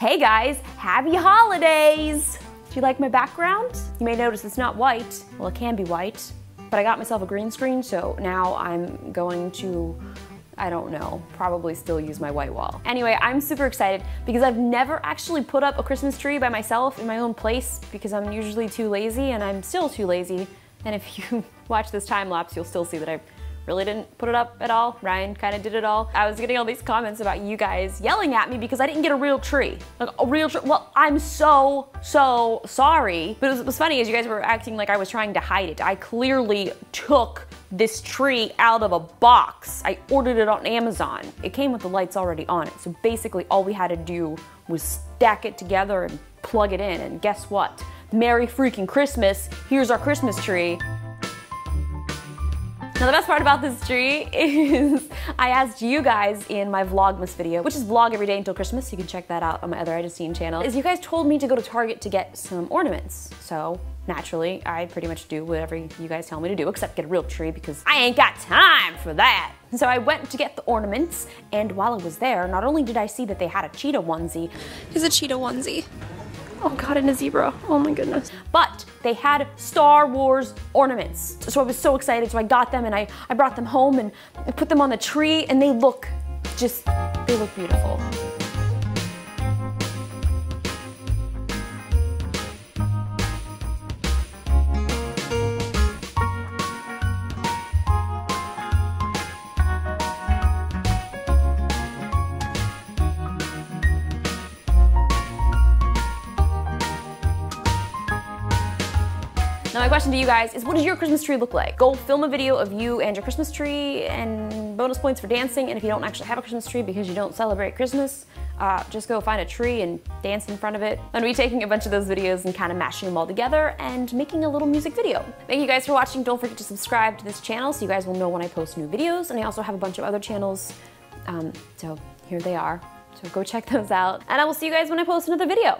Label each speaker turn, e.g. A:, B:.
A: Hey guys, happy holidays! Do you like my background? You may notice it's not white. Well, it can be white, but I got myself a green screen, so now I'm going to I don't know, probably still use my white wall. Anyway, I'm super excited because I've never actually put up a Christmas tree by myself in my own place because I'm usually too lazy and I'm still too lazy. And if you watch this time lapse, you'll still see that I really didn't put it up at all. Ryan kind of did it all. I was getting all these comments about you guys yelling at me because I didn't get a real tree. Like a real tree. Well, I'm so, so sorry. But it was, was funny as you guys were acting like I was trying to hide it. I clearly took this tree out of a box. I ordered it on Amazon. It came with the lights already on it. So basically all we had to do was stack it together and plug it in. And guess what? Merry freaking Christmas. Here's our Christmas tree. Now the best part about this tree is I asked you guys in my Vlogmas video, which is vlog every day until Christmas, you can check that out on my other iJustine channel, is you guys told me to go to Target to get some ornaments. So naturally, I pretty much do whatever you guys tell me to do, except get a real tree because I ain't got time for that. So I went to get the ornaments, and while I was there, not only did I see that they had a cheetah onesie,
B: Is a cheetah onesie.
A: Oh god, and a zebra. Oh my goodness. But they had Star Wars ornaments. So I was so excited. So I got them and I, I brought them home and I put them on the tree and they look just, they look beautiful. Now my question to you guys is what does your Christmas tree look like? Go film a video of you and your Christmas tree and bonus points for dancing and if you don't actually have a Christmas tree because you don't celebrate Christmas, uh, just go find a tree and dance in front of it. I'm gonna be taking a bunch of those videos and kind of mashing them all together and making a little music video. Thank you guys for watching. Don't forget to subscribe to this channel so you guys will know when I post new videos and I also have a bunch of other channels. Um, so here they are. So go check those out and I will see you guys when I post another video.